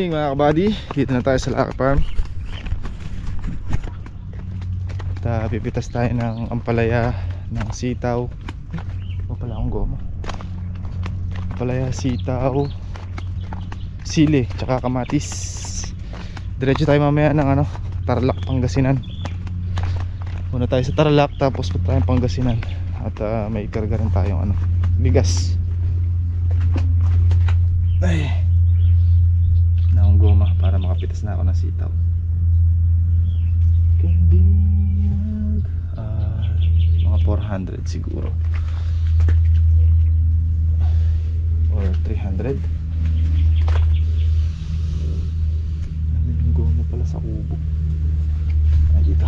Morning mga kabady, dito na tayo sa Laka Farm. At pipitas tayo ng ampalaya ng sitaw. O pala akong goma. Ampalaya, sitaw, sili, tsaka kamatis. Diretso tayo mamaya ng ano, Tarlac, Pangasinan. Muna tayo sa Tarlac tapos punta tayong Pangasinan. At ah, may karga rin tayong ano, bigas. Ay para makapitas na ako ng sitaw. Kabiyag. Ah, mga 400 siguro. Or 300. Ano yung goma pala sa kubo? Ay, dito.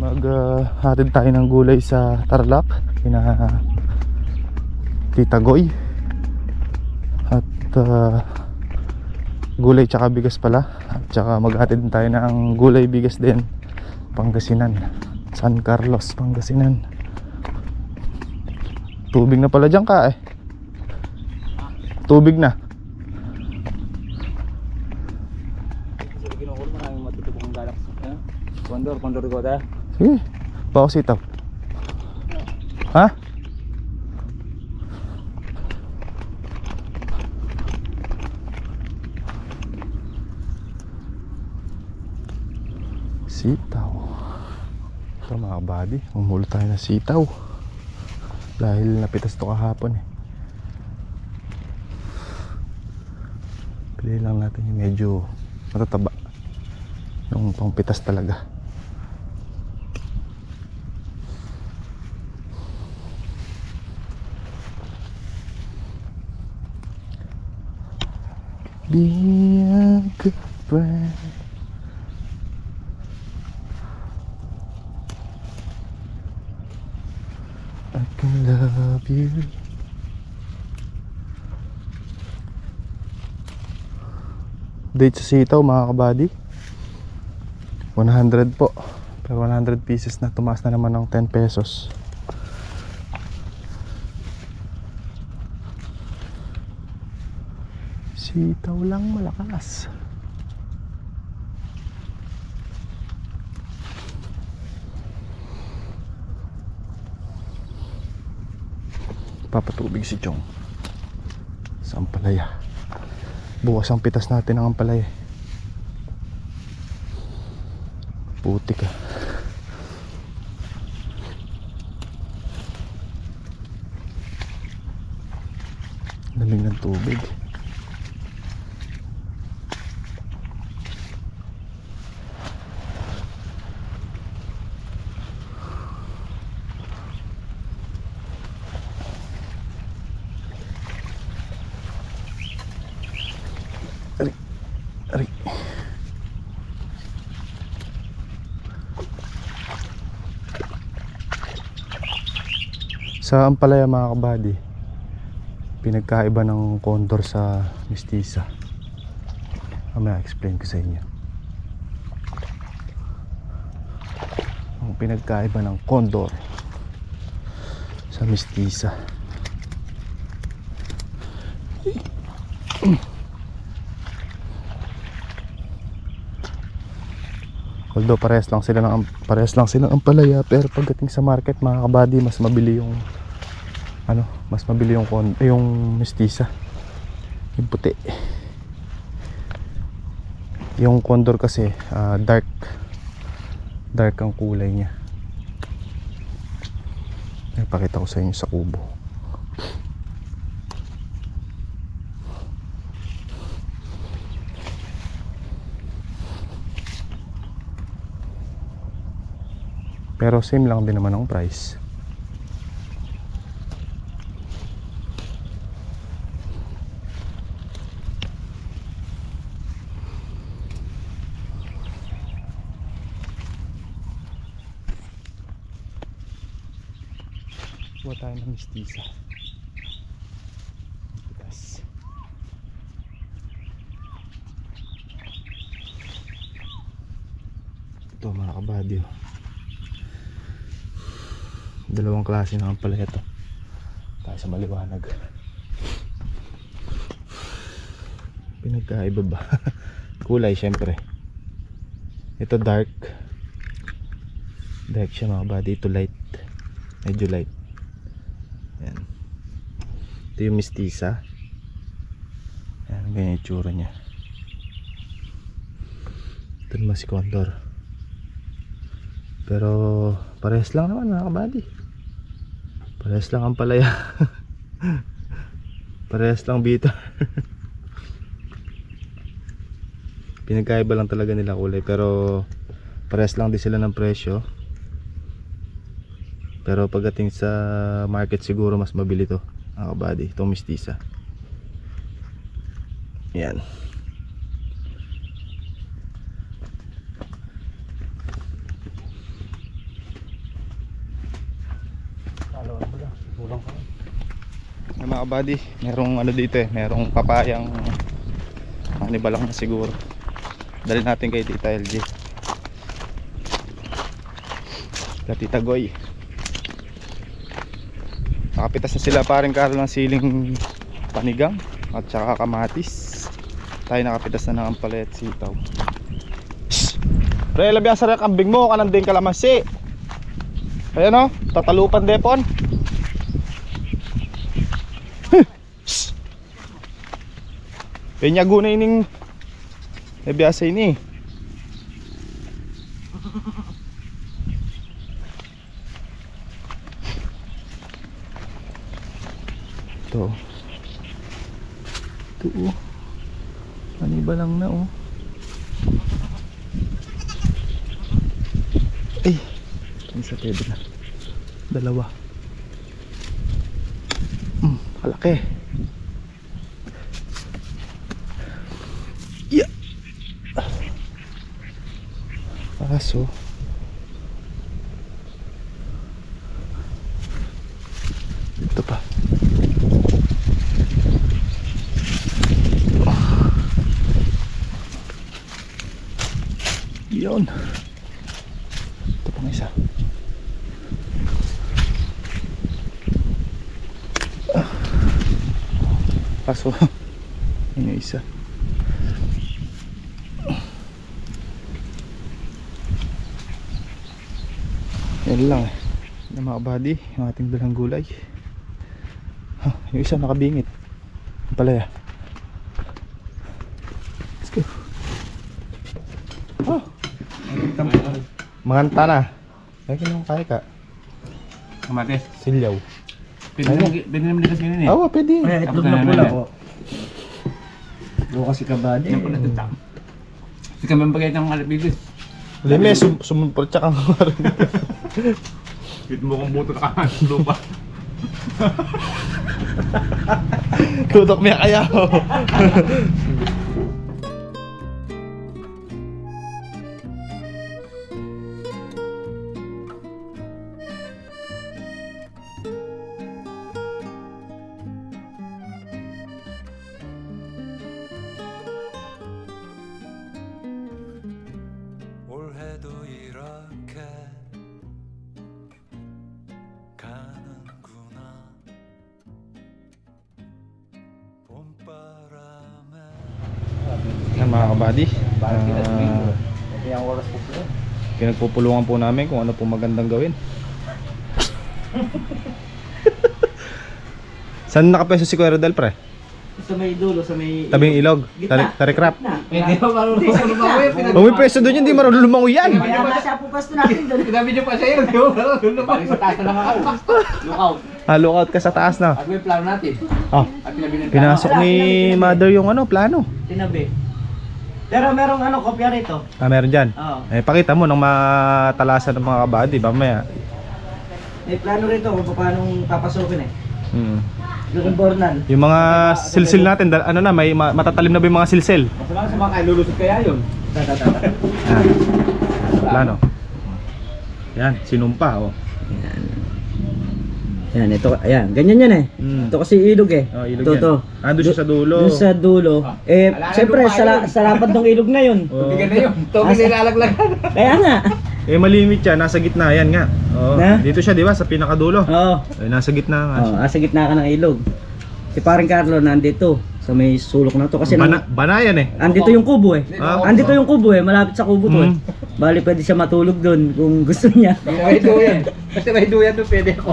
Maghatid tayo ng gulay sa Tarlac. Kina Tita Goy at uh, gulay tsaka bigas pala. At tsaka maghatid tayo ng gulay bigas din. Pangasinan. San Carlos Pangasinan. Tubig na pala dyan ka eh. Tubig na. Kondor, kondor ko tayo. sige. Bako sitaw ha? Sitaw. Ito mga buddy, umulo tayo ng sitaw. Dahil napitas to kahapon eh. Pili lang natin yung medyo matataba. Yung pangpitas talaga. Be a good friend. I can love you. Date sa sitaw mga kabady. 100 po. Pero 100 pieces na tumaas na naman ng 10 pesos. Sitaw lang malakas. Papatubig si Chong sa ampalaya. Bukas ang pitas natin ng ampalaya. Putik ah. Lamig ng tubig. Aray. Sa Ampalaya mga kabady, pinagkaiba ng condor sa mestiza. Mamaya explain ko sa inyo. Ang pinagkaiba ng condor sa mestiza. Although parehas lang sila ng parehas lang sila ng palaya pero pagdating sa market mga kabady mas mabili yung ano, mas mabili yung kon yung mestiza. Yung puti. Yung condor kasi ah, dark dark ang kulay niya. Ipakita ko sa inyo sa kubo. Pero same lang din naman ang price. Kuha tayo ng mistisa. Bigas. Ito mga kabadyo. Dalawang klase naman pala ito. Tayo sa maliwanag. Pinagkaiba ba? Kulay syempre. Ito dark. Dark siya mga buddy. Ito light. Medyo light. Yan. Ito yung mistisa. Yan, ganyan yung tsura niya. Ito naman si Condor. Pero parehas lang naman mga kabady. Parehas lang ang palaya. parehas lang bita. Pinagkaiba lang talaga nila kulay pero parehas lang din sila ng presyo. Pero pagdating sa market siguro mas mabili to. Mga kabady, itong mistisa. Yan. Ay, mga buddy, merong ano dito eh, merong papayang maniba lang na siguro. Dali natin kay Tita LG. Kay Tita Goy. Nakapitas na sila paring karo ng siling panigang at saka kamatis. Tayo nakapitas na ng ampalaya at sitaw. Pre, labi ang sarap kambing mo, kanan din kalamansi. Ayan o, tatalupan depon. Penyago na ining eh biasa ini. Ito. Ito oh. Maniba lang na oh. Ay. Ang sa pwede na. Dalawa. Hmm, kalaki. Kaso. Ito pa. Yun. Ito pang isa. Ah. Kaso, yun yung isa. Yan lang eh. Yung mga body, yung ating dalang gulay. Ha, yung isa nakabingit. Yung palaya. Let's go. Oh. Manganta na. Kaya kinong kaya ka. Kamatis. Silyaw. Pwede naman, pwede naman dito ganyan eh. Oo, pwede. Ay, itlog na pula ko. Doon kasi kabady. Yan pala ito tam. Hindi kami ang bagay ng alipigis. Leme, sum sumumpor tsaka Hit mo kong buto ka lupa. Tutok niya kaya. pinagpupulungan po namin kung ano po magandang gawin. Saan nakapeso si Kuya Rodel pre? Sa may dulo, sa may... Tabing ilog. Gitna. Tari, tari crap. Pwede ba marunong sa lumawi? Oh, may pwesto doon yun, hindi marunong lumangoy yan. Kaya ba siya natin doon? Sinabi niyo pa sa'yo, di ba? Balik sa taas na lang ako. Lookout. Ah, lookout ka sa taas na. At may plano natin. Ah, At pinabi ng pinasok ni mother yung ano, plano. Tinabi. Pero merong ano, kopya rito. Ah, meron dyan. Oo. Eh, pakita mo nang matalasan ng mga kabady, mamaya. May plano rito kung paano papasukin eh. Hmm. Yung bornan. Yung mga silsil natin, dal- ano na, may ma- matatalim na ba yung mga silsil? Masama sa mga kalulusot kaya yun. Tata, tata. Ah. Plano. Yan, sinumpa, oh. Yan, ito, ayan, ganyan yan eh. Mm. Ito kasi ilog eh. Oh, ilog ito, yan. to. Ando siya sa dulo. Doon sa dulo. Eh, Alala, siyempre, sa, yun. sa lapad ng ilog na yun. Oh. Bigyan na yun. Togi na ilalaglagan. Kaya nga, Eh malimit yan, nasa gitna yan nga. Oo. Na? Dito siya, di ba? Sa pinakadulo. Oo. Eh, nasa gitna nga. Oh, asa gitna ka ng ilog. Si paring Carlo nandito sa may sulok na to kasi Bana, nang, banayan eh. andito yung kubo eh. Ah. andito yung kubo eh, malapit sa kubo to eh. Mm. Bali pwede siya matulog doon kung gusto niya. May duyan. Kasi may duyan doon pwede ako.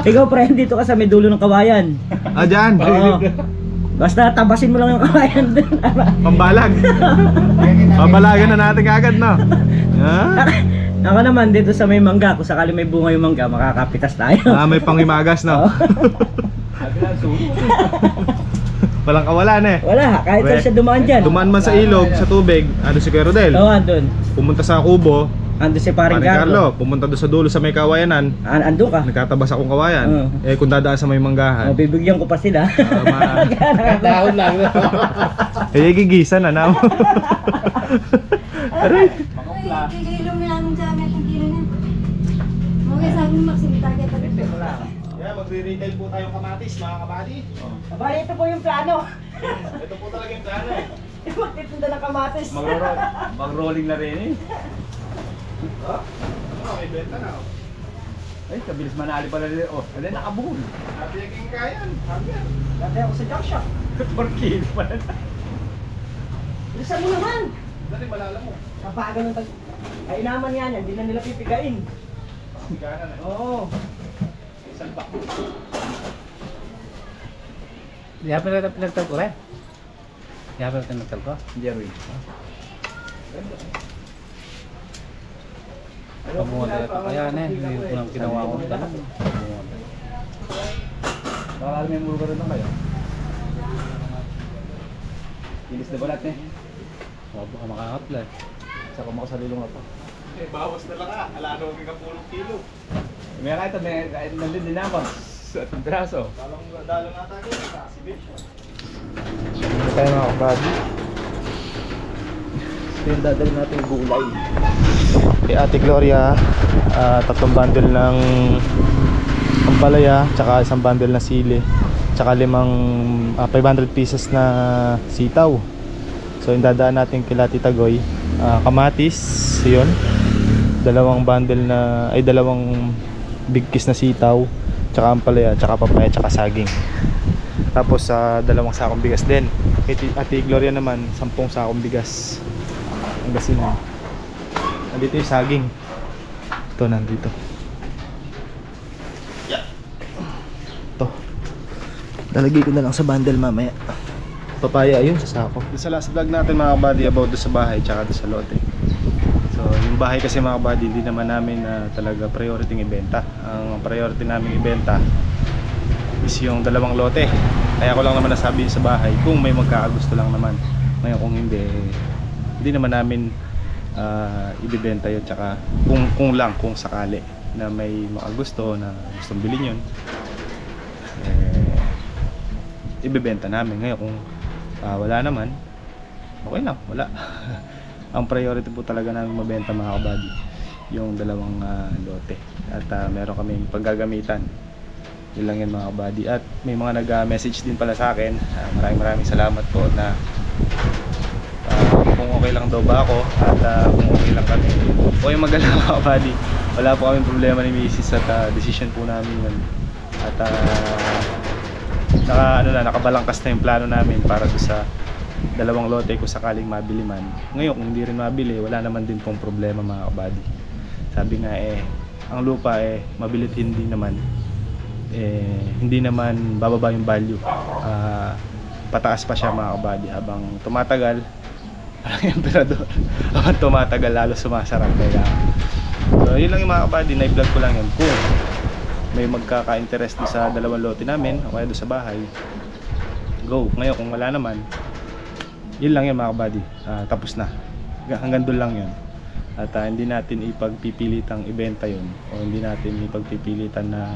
Ikaw pre, dito ka sa may dulo ng kawayan. Ah, dyan. Oo. Basta tabasin mo lang yung kawayan doon. Pambalag. Pambalagan na natin agad, no? Ha? Ako naman dito sa may mangga, kung sakali may bunga yung mangga, makakapitas tayo. Ah, may pangimagas, no? Sabi lang, sulo. Walang kawalan eh. Wala, kahit saan siya dumaan dyan. Dumaan man sa ilog, sa tubig, ano si Kuya Rodel? Oo, andun. Pumunta sa kubo, Andun si paring Carlo, Carlo. pumunta doon sa dulo sa may kawayanan. An andun ka. Nagkatabas akong kawayan. Oo. Eh kung dadaan sa may manggahan. Oh, bibigyan ko pa sila. Tama. Dahon lang. eh gigisa na na. Aray. Makapla. Kikilom na namin sa amin kung kilo niya. Okay, sabi mo magsimitagay pa rin. Yeah, magre-retail po tayong kamatis mga kabady. Bali, ito po yung plano. Ito po talaga yung plano eh. Magtitinda ng kamatis. Magro-roll. Mag-rolling na rin eh. Ano, may benta na. oh. Ay, kabilis manali pala rin. Oh, alin nakabuhol. Happy yung kayan. Happy yan. Dati ako sa junk shop. Barkil pala. Bilisan mo naman. Dali malala mo. Kapaga ng tag... Ay naman yan, hindi na nila pipigain. Gana na. Oo. Salbak. Di pa rin pinagtal ko rin. Di pa rin pinagtal ko. Jerry. Pamunga talaga kaya na eh. Hindi ko lang ginawa ko ng tanong. Baka may muro ka rin na kayo. Ilis na balat eh. Wala pa ka makakapla eh. Saka makasalilong ako. Eh, bawas na lang ah. Alano kang kapulong kilo. May kahit may kahit nandun din ako. Sa ating braso. Dalang dalo na tayo. Kasi bitch. Ito tayo mga kabady. Ito yung dadali natin gulay. Kay Ate Gloria, ah, tatlong bundle ng ampalaya, tsaka isang bundle na sili, tsaka limang ah, 500 pieces na sitaw. So yung dadaan natin kila Tita Goy, ah, kamatis, yun. Dalawang bundle na, ay dalawang big kiss na sitaw, tsaka ampalaya, tsaka papaya, tsaka saging. Tapos sa dalawang sakong bigas din. Kay Ti- Ate Gloria naman, sampung sakong bigas. Ang gasinan. Nandito yung saging. Ito nandito. Ito. Lalagay ko na lang sa bundle mamaya. Papaya ayun sa sako. Sa last vlog natin mga kabady about do sa bahay tsaka do sa lote. Yung bahay kasi mga kabady hindi naman namin na talaga priority ng ibenta. Ang priority namin ibenta is yung dalawang lote. Kaya ko lang naman nasabi sa bahay kung may magkakagusto lang naman. Ngayon kung hindi, hindi naman namin ah, ibibenta yun. Tsaka kung, kung lang, kung sakali na may makagusto na gustong bilhin yun, eh, ibibenta namin. Ngayon kung ah, wala naman, okay lang, wala. Ang priority po talaga namin mabenta mga kabady yung dalawang ah, lote. At ah, meron kaming paggagamitan. Yun lang yan mga kabady at may mga nag-message din pala sa akin. Ah, maraming maraming salamat po na ah, kung okay lang daw ba ako at ah, kung okay lang kami. Okay magala mga kabady wala po kaming problema ni Mrs. at ah, decision po namin yun. At ah, naka, ano na, nakabalangkas na yung plano namin para sa dalawang lote kung sakaling mabili man. Ngayon kung hindi rin mabili wala naman din pong problema mga kabady. Sabi nga eh ang lupa eh mabilit hindi naman. Eh, hindi naman bababa yung value. Ah, pataas pa siya mga kabady habang tumatagal. Parang emperador? Habang tumatagal lalo sumasarap. Kaya so yun lang yung mga kabady na-vlog ko lang yun. Kung may magkaka-interest sa dalawang lote namin o kaya doon sa bahay go. Ngayon kung wala naman yun lang yun mga kabady. Ah, tapos na. Hanggang doon lang yun. At ah, hindi natin ipagpipilitang ibenta yun o hindi natin ipagpipilitan na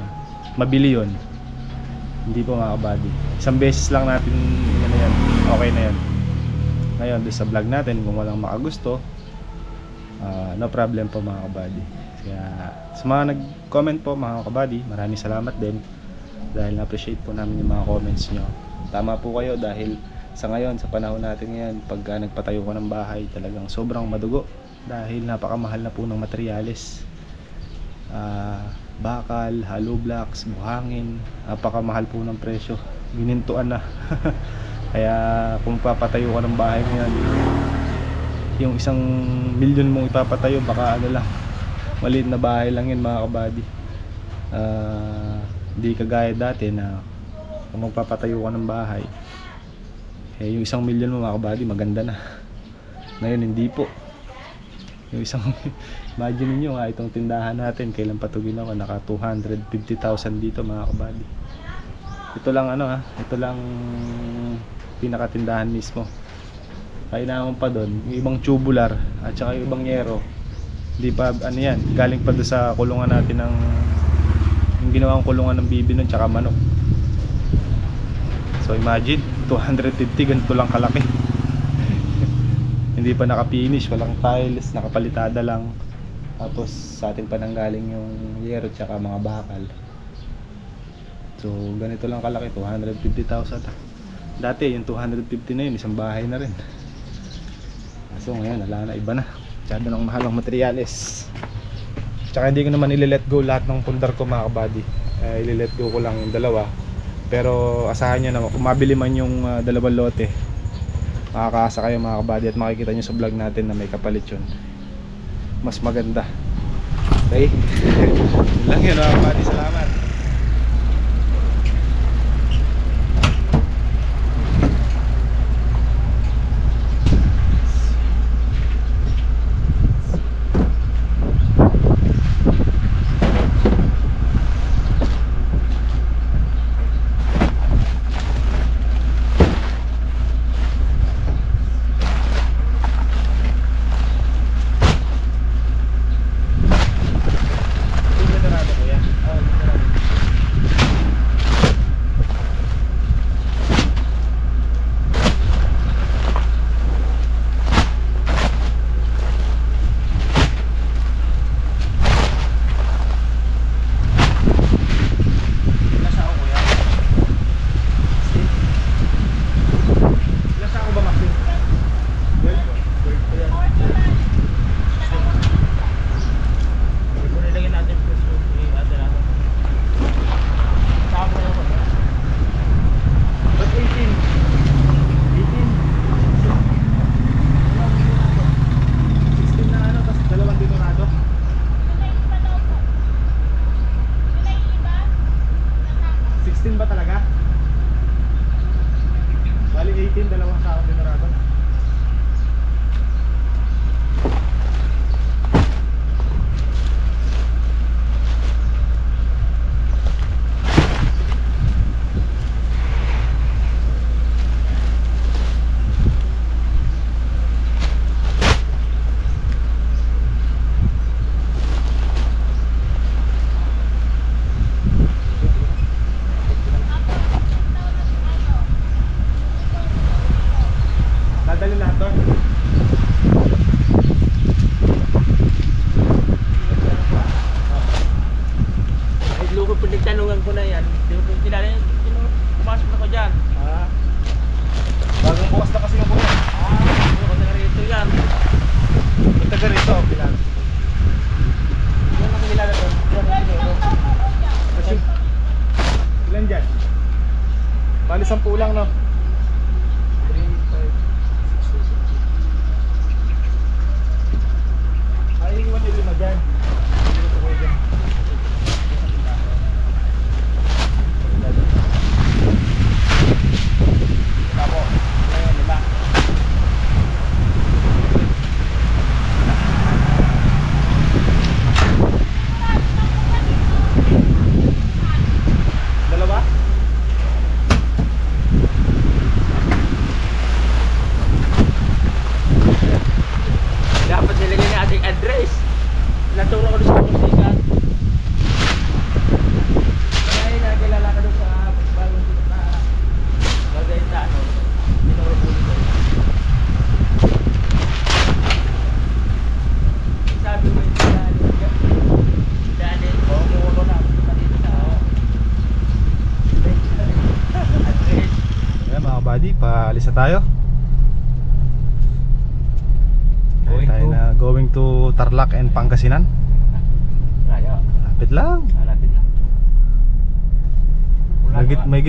mabili yun. Hindi po mga kabady. Isang beses lang natin ano yan, okay na yan. Ngayon doon sa vlog natin kung walang makagusto ah, no problem po mga kabady. Kaya sa mga nag-comment po mga kabady maraming salamat din dahil na-appreciate po namin yung mga comments nyo. Tama po kayo dahil sa ngayon sa panahon natin ngayon pagka nagpatayo ko ng bahay talagang sobrang madugo. Dahil napakamahal na po ng materyales. Ah, bakal, hollow blocks, buhangin napakamahal po ng presyo. Ginintuan na. Kaya kung papatayo ka ng bahay ngayon yung isang milyon mong ipapatayo baka ano lang maliit na bahay lang yun mga kabady Ah, hindi kagaya dati na kung magpapatayo ka ng bahay eh yung isang milyon mo mga kabady maganda na. Ngayon hindi po. Yung isang imagine niyo nga itong tindahan natin kailan pa ito ginawa naka 250,000 dito mga kabady ito lang ano ha ito lang pinakatindahan mismo. Kaya naman pa doon yung ibang tubular at saka yung ibang yero hindi pa ano yan galing pa doon sa kulungan natin ng yung ginawang kulungan ng bibi nun tsaka manok. So imagine 250 ganito lang kalaki. Hindi pa naka-finish walang tiles nakapalitada lang. Tapos sa atin pa nanggaling yung yero tsaka mga bakal. So ganito lang kalaki 250,000 dati yung 250 na yun isang bahay na rin. So ngayon wala na iba na. Masyado ng mahal ang materyales tsaka hindi ko naman ile-let go lahat ng pundar ko mga kabady. Eh, ile-let go ko lang yung dalawa pero asahan nyo naman kung mabili man yung ah, dalawang lote makakaasa kayo mga kabady at makikita nyo sa vlog natin na may kapalit yun. Mas maganda. Okay? Lang yun mga kabady. Salamat 16 ba talaga? Bali 18, dalawang sa akin na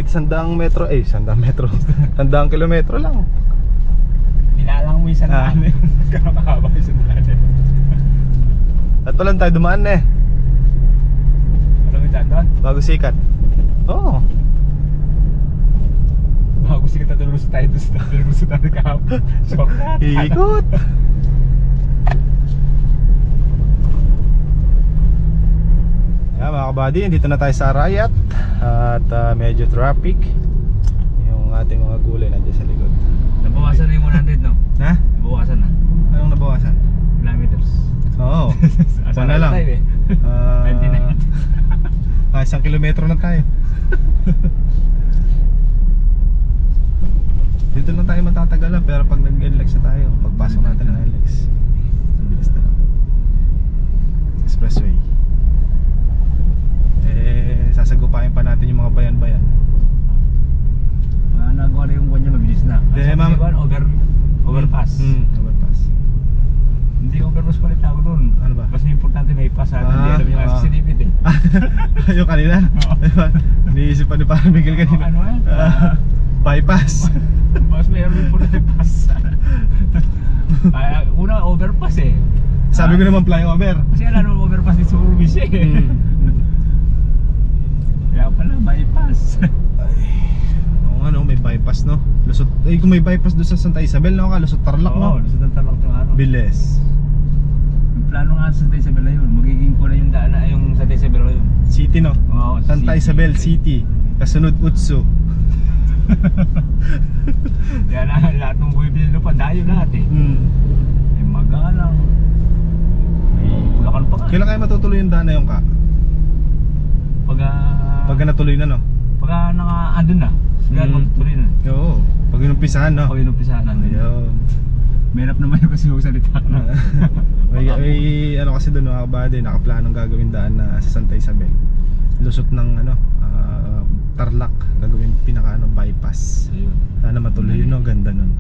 Sandang metro, eh, sandang metro. sandang kilometro lang. Binalang mo yung sandaan eh. Kaya makahaba yung sandaan eh. At pa lang tayo dumaan na eh, Ano yung sandaan? bago sikat. Oo. Oh, Bago sige tayo sa tayo doon sa tayo sa tayo kahapon. Ikot. Yeah, mga kabady, dito na tayo sa Arayat at ah, medyo traffic. Yung ating mga gulay nandiyan sa likod. Nabawasan na yung 100 no? Ha? Nabawasan na. Anong nabawasan? Kilometers. Oo. Asa na lang. tayo eh. Ah, 29. ah, isang kilometro na tayo. Dito lang tayo matatagalan pero pag nag-NLEX na tayo, pagpasok natin ng NLEX, mabilis na lang. Expressway. Sasagupain pa natin yung mga bayan-bayan. Ah, nagawa na yung kanya mabilis na. Sabi ma'am. over overpass. Hmm, overpass. Hindi overpass pa rin tawag doon. Ano ba? Mas importante may pass ha. Ah, Hindi alam yung ah. sinipit eh. yung kanina? Oo. Iniisip pa ni Parang Miguel kanina. Ano eh? Ah, bypass. Mas mayroon po na pass. Ay, una overpass eh. Sabi ko naman flyover. Kasi alam mo overpass dito sa probinsya eh. Hmm. Pala bypass. Oo nga no, may bypass no. Lusot, eh kung may bypass doon sa Santa Isabel no, ka lusot Tarlac Oo, no. sa Tantarlak ng ano. Bilis. Yung plano nga sa Santa Isabel na yun. Magiging ko na yung daan na yung Santa Isabel na yun. City no. Oo, Santa city. Isabel City. Kasunod Utsu. Kaya na lahat ng buhay pa dayo lahat eh. Hmm. May magalang. May bulakan pa nga. Kailan kaya matutuloy yung daan na yun ka? Pag ah, Pagka natuloy na no. pag ah, naka andun na. Siguro Mm. matutuloy na. Oo. Pag inumpisahan no. Ako yung umpisahan na. Ayun. Mahirap naman yung kasi yung salita na. may, may ano kasi doon mga kabady, nakaplanong gagawin daan na sa Santa Isabel. Lusot ng ano, ah, Tarlac, gagawin pinaka ano, bypass. Ayun. Sana matuloy yun no, ganda nun.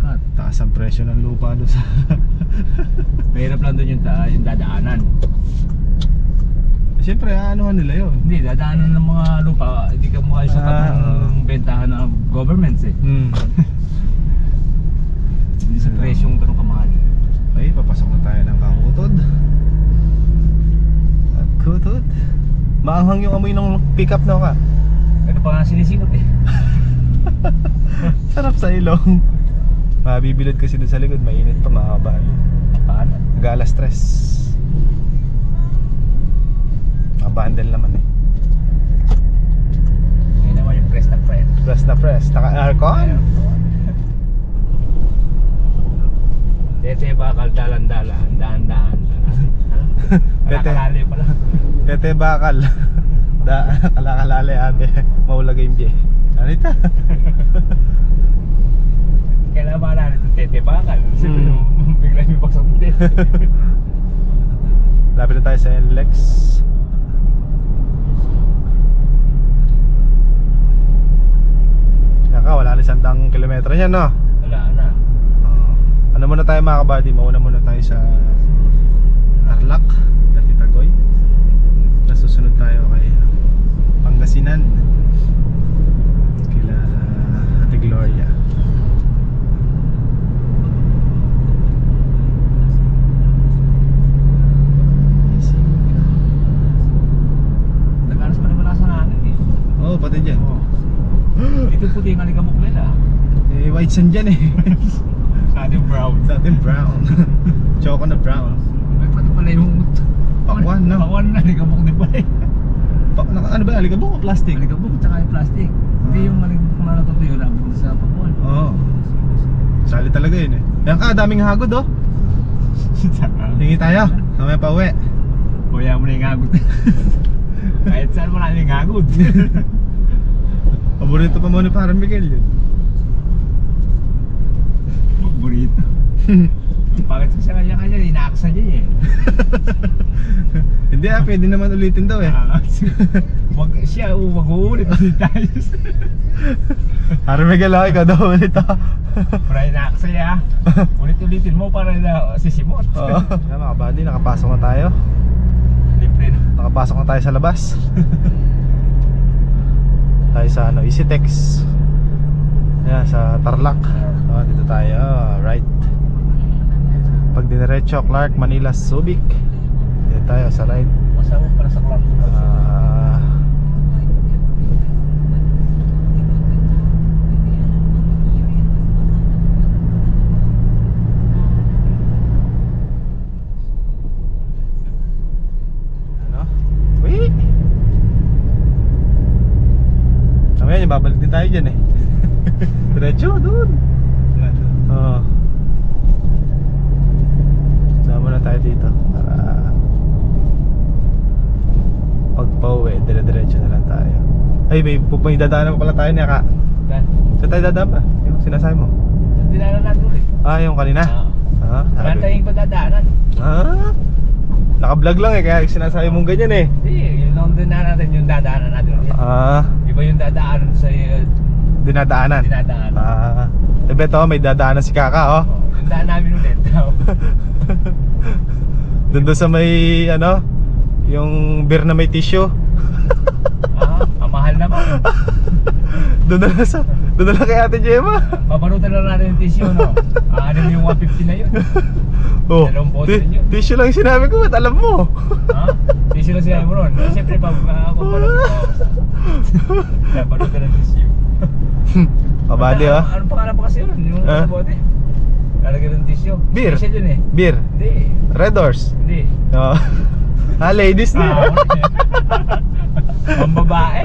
Shortcut. Taas ang presyo ng lupa doon sa Mahirap lang doon yung, ta- yung dadaanan. Siyempre, ano nila yun. Hindi, dadaanan ng mga lupa, hindi ka mukha sa Ah, ng bentahan ng governments eh. Hmm. Hindi sa presyong ganun kamahal. Okay, papasok na tayo ng kakutod. At kutod. Maanghang yung amoy ng pickup no ka. Ano pa nga sinisimot eh. Sarap sa ilong. Mabibilad kasi doon sa likod, mainit pa mahaba. Paano? Gala stress. Mabandel naman eh. Ngayon naman yung press na press. Press na press. Naka aircon. Tete bakal dalan-dalan, daan-daan. Tete. Nakakalali pala. Tete bakal. Da, kalakalale abe. Maulagay yung biye. Ano ito? Kailangan ba natin itong tete bakal? Siyempre, Hmm. bigla may baksak ng tete. Lapit na tayo sa NLEX. Naka, wala na isang daang kilometro niya, no? Wala na. Oo. ano muna tayo mga kabady? Mauna muna tayo sa Tarlac, Latitagoy. Tapos susunod tayo kay Pangasinan. Kila Ate Gloria. Nag-aras pa naman nasa hangin eh. Oo, oh, pati dyan. Oo. Dito puti ang alikabok nila. Eh, white sand dyan eh. Sa ating brown. Sa atin brown. Choco na brown. Ay, pati pala yung... Pakwan, no? Pakwan na, alikabok din pala eh. Pa, ano ba? Alikabok o plastic? Alikabok, tsaka yung plastic. Hindi yung alikabok na natutuyo na pupunta sa pakwan. Oo. Sali talaga yun eh. Yan ka, daming hagod oh. Hingi tayo. Mamaya pa uwi. Kuya mo na yung agod. Kahit saan mo na yung agod. Paborito pa mo ni Parang Miguel yun. Bakit sa kanya-kanya, inaaksa niya eh. Hindi ah, pwede naman ulitin daw eh. Ah, Wag siya, mag-uulit din tayo. Parang Miguel ah, ikaw daw ulit ah. Para inaaksaya. Ulit-ulitin mo para na sisimot. Oo. Yan mga buddy, nakapasok na tayo. Libre na. Nakapasok na tayo sa labas. tayo sa ano, EasyTex. Ayan, sa Tarlac. Oh, dito tayo, right. Pag diniretso, Clark, Manila, Subic. Dito tayo sa right. Masama para sa club. Ah. ano? Wait! Mamaya babalik din tayo dyan eh. Diretso, doon. Oo. Sama na tayo dito para pag pauwi, dire-diretso na lang tayo. Ay, may pupang dadaanan pa pala tayo niya ka. Dan. Saan tayo dadaan pa? Yung sinasabi mo. Dinala natin ulit. Ah, yung kanina. Ah, sabi. Kantayin pa dadaanan. Ah, naka-vlog lang eh, kaya sinasabi mong ganyan eh. Hindi, yun lang din na natin yung dadaanan natin ulit. Ah, Iba yung dadaanan sa uh, dinadaanan. dinadaanan. Ah, Ebe to, may dadaanan si Kaka oh. Oh, yung daan namin ulit. Doon doon sa may ano, yung beer na may tissue. ah, ang mahal naman. Doon na lang sa, doon na lang kay Ate Gemma. Papanutan lang natin yung tissue, no? Ah, ano yung 150 na yun? Oh, Dalawang bote ti- din yun. tissue lang yung sinabi ko, ba't alam mo? Ha? Tissue lang sinabi mo ron. Eh, Siyempre, pag uh, papanutan ko, papanutan ng tissue. Kabady Ano- oh. Ano pangalan pa kasi yun? Yung Ah? bote? Lalagyan ng tissue. Beer. Special yun eh. Beer, Hindi. Red Horse. Hindi. Oh. ah, ladies din. Ah, Ang babae.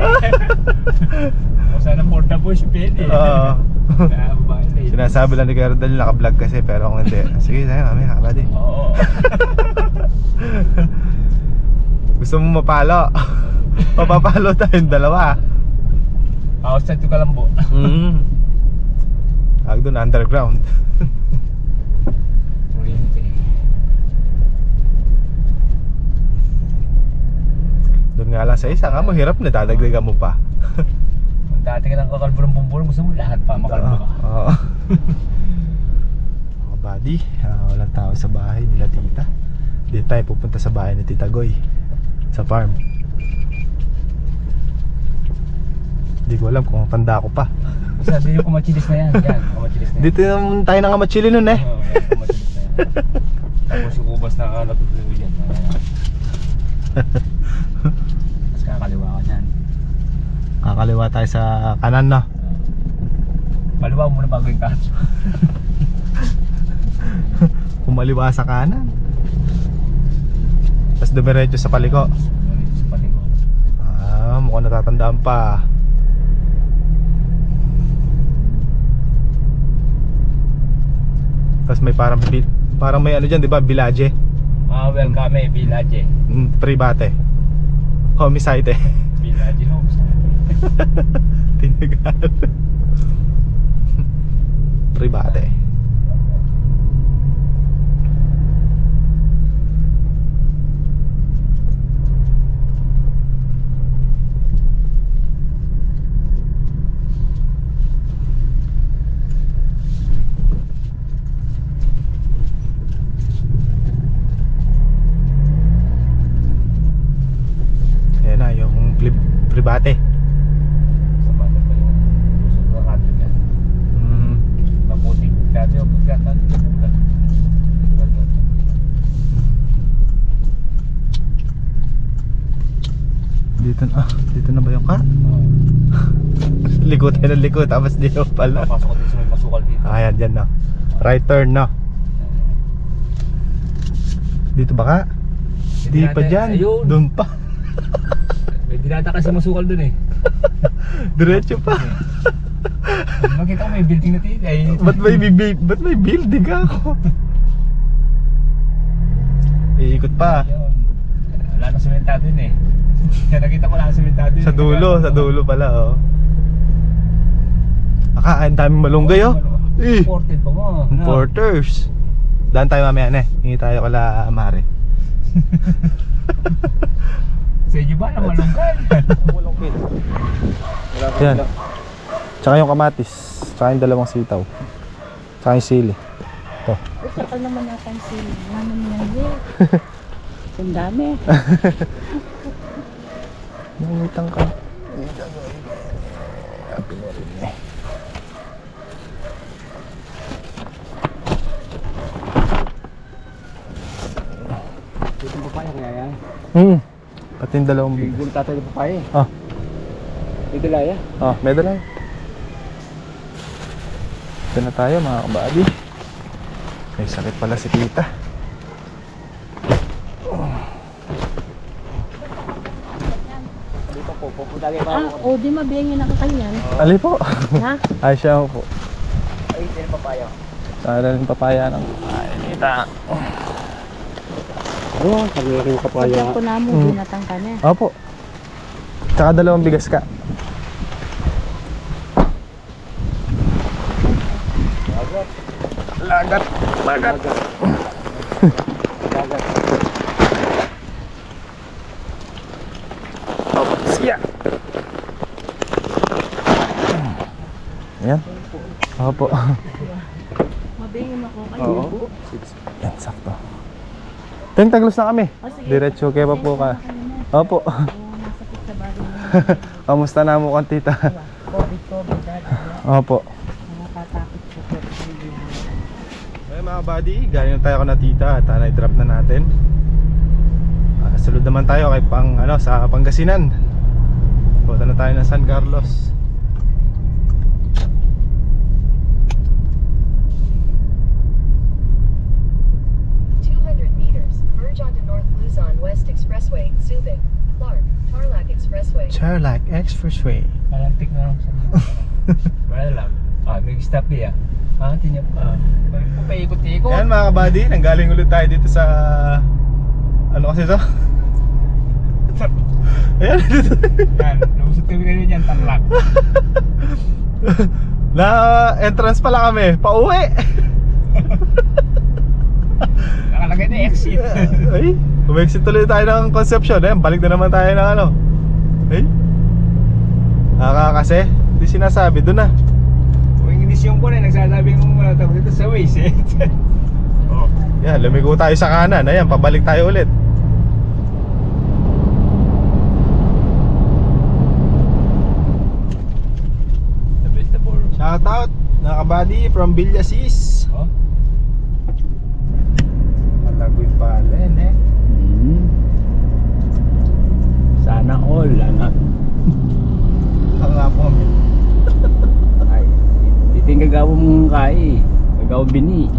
o sana the bush pwede. Oo. Kaya babae. Sinasabi lang ni Rodel naka-vlog kasi pero kung hindi, sige tayo mamaya kabady. Oo. Gusto mo mapalo? Mapapalo tayong dalawa. Outside to Kalambo. Mm. Tawag doon, underground. Doon nga lang sa isa, nga mo hirap na dadagdagan mo pa. Kung dati ka ng kakalbo ng bumbulong, gusto mo lahat pa makalbo ka. Oo. Mga buddy, ah, walang tao sa bahay nila tita. Dito tayo pupunta sa bahay ni Tita Goy. Sa farm. Hindi ko alam kung tanda ko pa. Sabi yung kumachilis na yan. Yan, kumachilis na yan. Dito naman tayo nakamatsili nun eh. Oo, yan, kumachilis na yan. Tapos yung ubas na natutuloy dyan. Ayan. Tapos kakaliwa ka dyan. Kakaliwa tayo sa kanan no. Paliwa mo na bago yung kaso. Kumaliwa sa kanan. Tapos dumiretso sa paliko. Sa paliko. Ah, mukhang natatandaan pa. Tapos may parang parang may ano diyan, 'di ba? Village. Ah, welcome eh, Village. Mm, private. Homicide. Village Homes. Tinagal. private. Ayan na, yung pri- private. Sa bata pa yung susunod na kanto dyan. Mm. Maputik. Dati yung pagkat natin yung pagkat. Dito na, ah, dito na ba yung ka? Likot tayo ng likot, tapos dito pala. Papasok din sa may masukal dito. Ayan, dyan no. Right turn no. Dito ba ka? Di pa dyan. Ayun. Doon pa. May dinata kasi masukal dun eh. Diretso pa. Makita ko may building na tita eh. ba't may, bibi, ba't may building ako? Iikot pa. Ayun. Wala nang sementado yun eh. Kaya nakita ko wala nang sementado yun. Sa dulo, sa dulo pala oh. Aka, ang daming malunggay oh. Eh. Imported pa mo. no? Porters. Daan tayo mamaya na eh. Hingi tayo kala Mare. Sa inyo ba na malunggay? Yan. Tsaka yung kamatis. Tsaka yung dalawang sitaw. Tsaka yung sili. Ito ka naman ang sili. Naman yan eh. Ang dami. Nangitan ka. Dito pa kaya yan. Hmm. Pati yung dalawang bigas. Siguro tatay pa kaya. Ah. Dito laya. Ah, may dala. Ito na tayo mga kabady. May sakit pala si tita. Kayo Ah, o di mabiyang na ka kanyan. Ali po. Ha? Ay siya po. Ay, dito papaya. Sana rin papaya ng ay tita. Oo, sabi ko yung papaya. Pagyan ko na mo, Mm. binatang ka na. Opo. Tsaka dalawang bigas ka. Lagat. Lagat. Dagat. Opo, siya. Ayan. Opo. Mabiyang ako kanyan. Oo. Yan, sakto. Teng, taglos na kami. Oh, sige. Diretso kaya pa po ka. Opo. Kamusta na mo kang tita? COVID, COVID, dati. Opo. Po. Ay mga buddy, galing na tayo na tita at uh, drop na natin. Ah, sunod naman tayo kay pang ano sa Pangasinan. Punta na tayo ng San Carlos. Expressway. Malantik na lang sa Wala lang. Ah, may stop eh ah. Ah, tinya pa. Ah. Paikot-ikot. Yan mga kabady, nanggaling ulit tayo dito sa ano kasi to? Ayan, dito. Yan, lumusot kami kayo dyan, tarlak. na entrance pala kami, pauwi. Nakalagay na exit. Ay, umexit tuloy tayo ng Concepcion. Ayan, balik na naman tayo ng ano. Ay. Aka kasi, di sinasabi doon na. Kung yung inisyon ko na, nagsasabing kung wala tapos dito sa Waze eh. oh. Yan, lumigo tayo sa kanan. Ayan, pabalik tayo ulit. The best of all. Shout out, nakabady from Villasis. Oh. Matagoy pala yan eh. Hmm. Sana all, ano? Nga po. Ay, iting gagawa mong kai. Gagawa bini.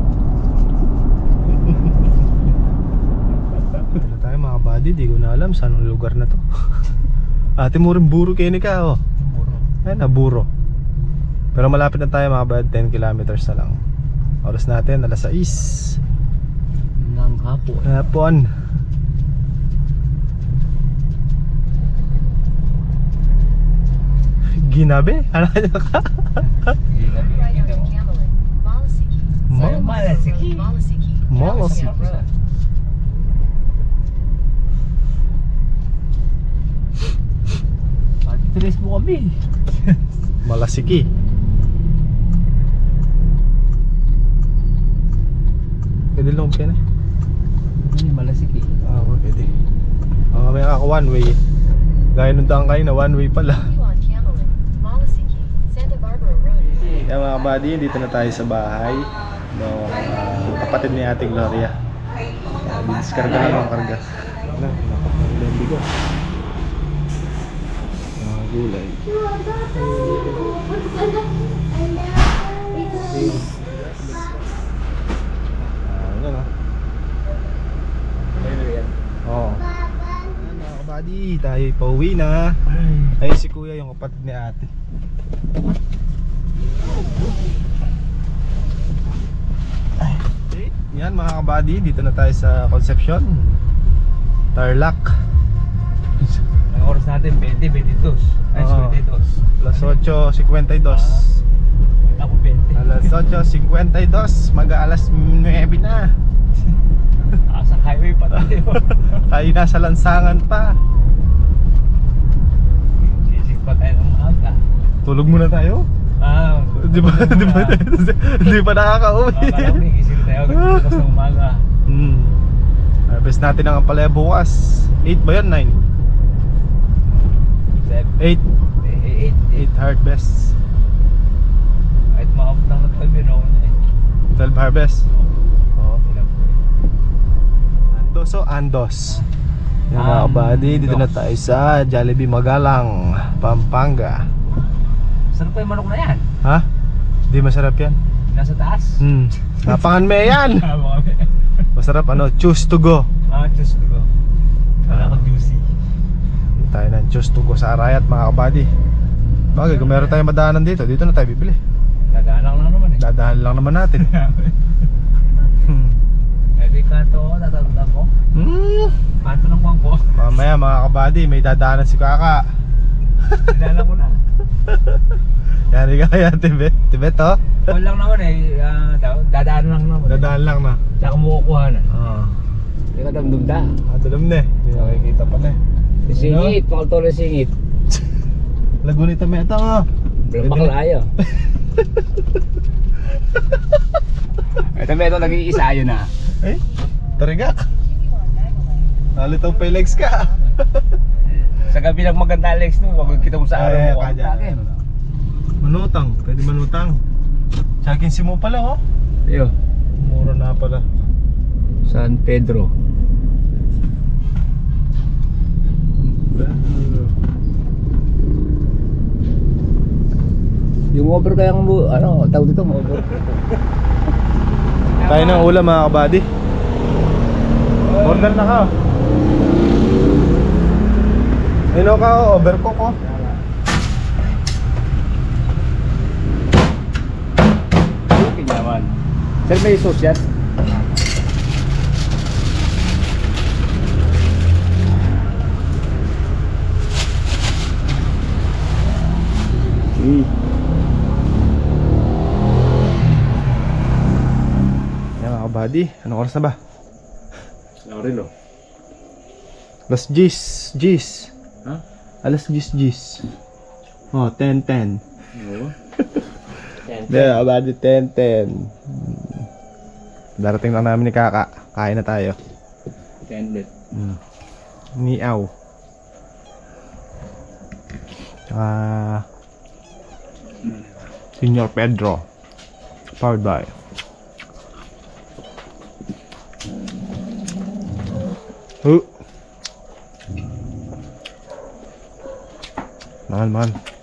Ano tayo mga buddy, di ko na alam saan ang lugar na to. Ate mo rin buro kini ka oh. Ayun na buro. Pero malapit na tayo mga buddy, 10 kilometers na lang. Oras natin, alas 6. Nang hapon. Hapon. Ginabi? Ano ka? Camelin, Malasiki, Malasiki? Malasiki, Malasiki. Tres mo kami. Malasiki. Pwede lang kaya na. Ano malasiki? Ah, oh, pwede. Ah, may ako one way. Gaya nung daan kayo na one way pala. Kaya mga buddy, dito na tayo sa bahay no, ah, kapatid ni Ate Gloria. Kaya diskarga na ng karga. Wala, nakapaglang bigo. Mga gulay. Yan ah. Oo. Kabady, tayo pauwi na. Ayun si kuya yung kapatid ni ate. Yan mga kabady, dito na tayo sa Concepcion. Tarlac. Ang oras natin, 20, 22. Ay, Oo. 22. Alas 8.52. Ako 20. Alas 8.52, mag-aalas 9 na. Ah, sa highway pa tayo. Tayo nasa lansangan pa. Sisig pa tayo ng maaga. Tulog muna tayo. Ah, Di ba? Di ba? Di pa nakaka-uwi. Ko gising tayo bukas ng umaga. Hmm. Harvest natin ang ampalaya bukas. 8 ba yun? 9? Seven, 8. eight, eight, eight. 8 harvests. Kahit maabot ng nagpal, yun ako na eh. 12 harvest. Oo. Andos o Andos. Yan mga kabady, dito na tayo sa Jollibee Magalang, Pampanga. Saan pa yung manok na yan? Ha? Di masarap yan. Nasa taas? Hmm. Napangan me yan. Masarap ano, choose to go. Ah, Diyos ko. Wala ko juicy. Hindi tayo ng choose to go sa Arayat mga kabady. Bagay, kung meron tayong madaanan dito, dito na tayo bibili. Dadaanan lang naman eh. Dadahan lang naman natin. Hmm. Eh, di kanto ako, tatandaan ko. Hmm. Kanto ng bangko. Mamaya mga kabady, may dadaanan si Kaka. Dinala ko na. Yari ka kaya, Tibet. Tibet oh. Wala lang naman eh. ah, tawag, dadaan lang naman. Dadaan lang na. Tsaka mukukuha na. Oo. Hindi ka damdumda. Ah, dalam na eh. Hindi nakikita pa na eh. Singit, pakal to na singit. Lagunita may ito nga. Walang baklayo. Ito ba ito nag-iisa yun na. Eh, tarigak. Nalitaw pa legs ka. Sa gabi lang maganda Alex no, wag kita mo sa araw mo. kaya. Sa akin. Manutang. Pwede manutang. Tsakin si mo pala oh. Yo, Mura na pala. San Pedro. Yung over kaya ang lu- ano, tawag dito, over. Tayo ng ulam mga kabady. Order na ka. Ino ka oh, overcook oh. Okay naman. Sir, may sauce yan? Yan mga kabady. Anong oras na ba? Sorry no. Alas 10. 10. Ha? Alas 10. 10. Oh, 10-10. Oo. Hindi, kabady 10-10. Hmm. Darating lang namin ni Kaka. Kain na tayo. Tended. Mm. Niaw. Tsaka Senior Pedro. Powered by Oh. Mann, Mann.